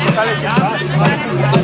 Fortaleza.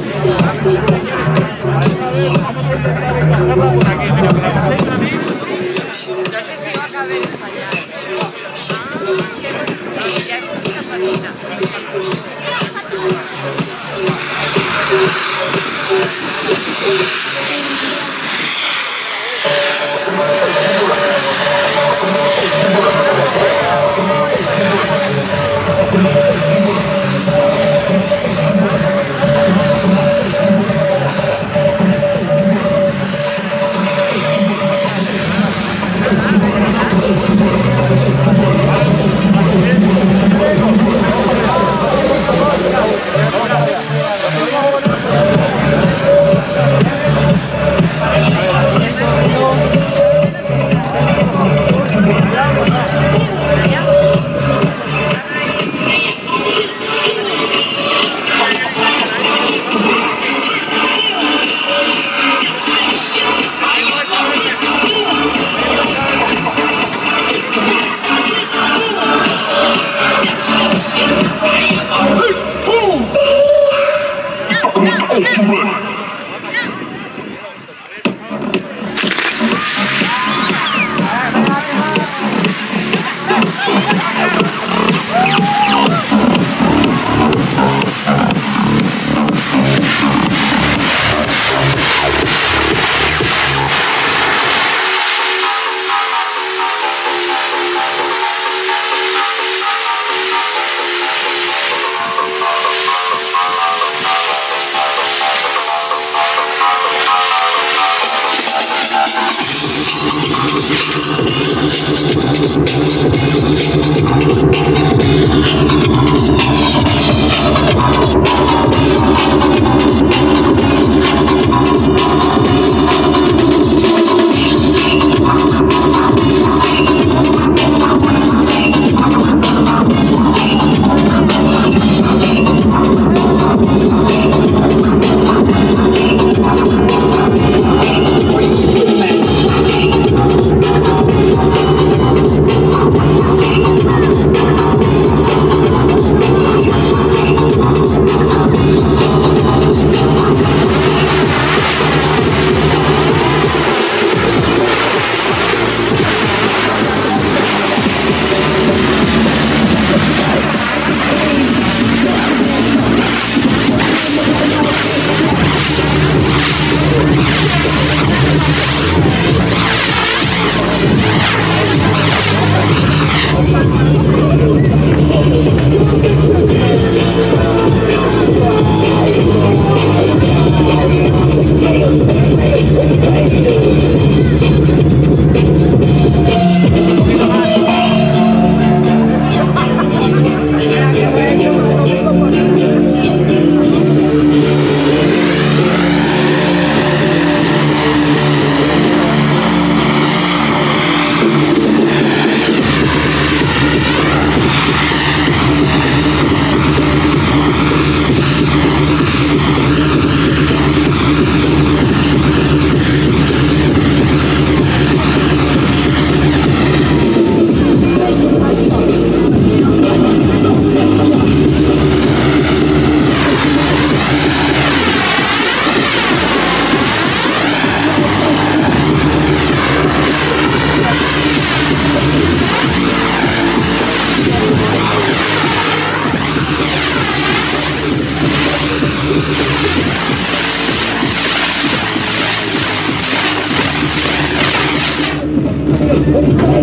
Mira,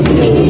mira,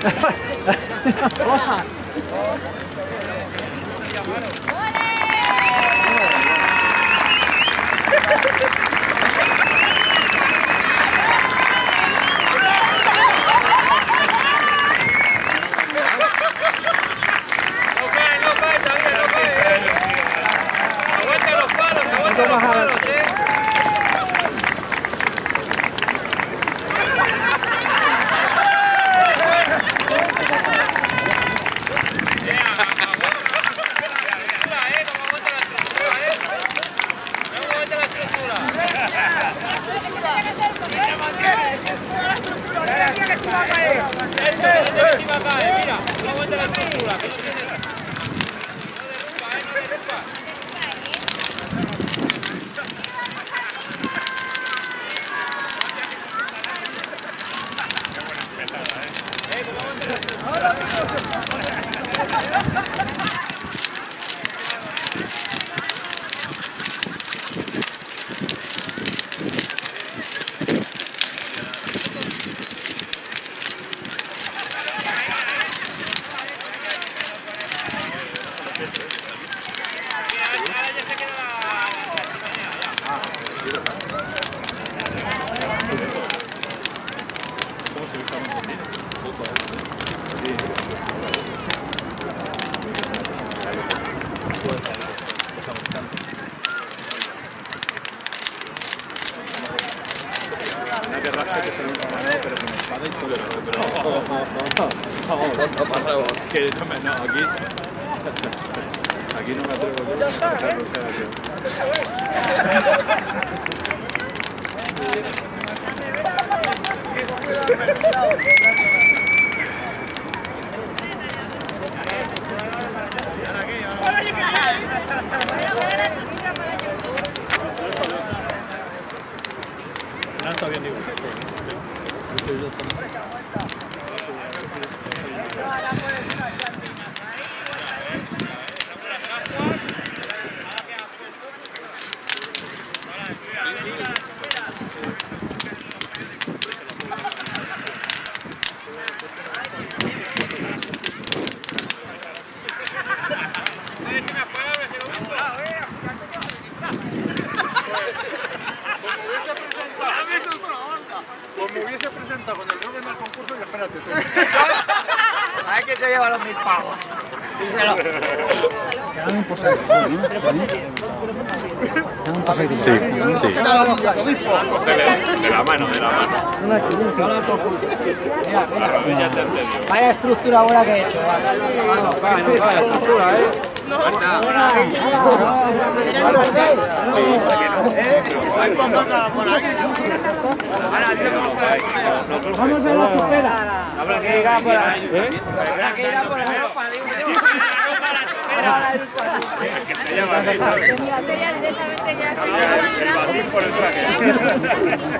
No cae, no cae, todavía no cae. Aguanta los palos, aguanta los palos, eh. Eh, como aguanta la estructura, eh. Como aguanta la estructura. Sí va a caer. No aguanta la Que no me, no, aquí. Aquí no me atrevo a No está bien. Sí, sí. De la mano, de la mano. Vaya estructura buena que he hecho. va. No cae, no cae, estructura, eh. Vamos a la chupera. Habrá que ir a por ahí. Habrá que por ahí. Ya directamente ya Por el traje.